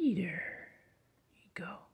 Peter. You go.